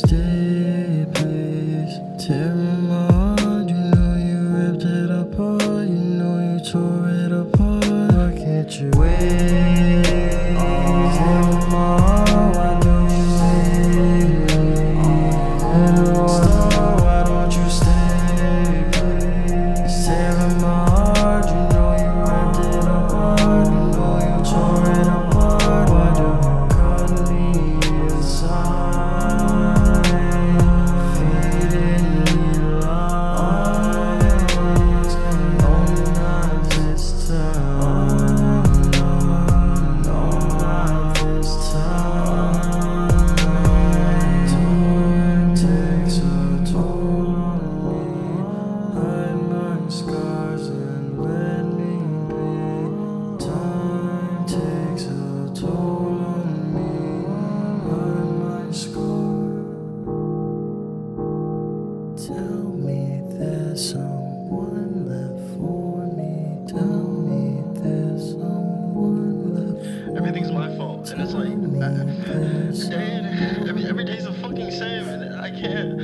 please. Tearing my heart, you know you ripped it apart. You know you tore it apart. Why can't you wait? Tell me there's someone left for me. Tell me there's someone left. Everything's my fault, and it's like uh, every every day's a fucking same, and I can't.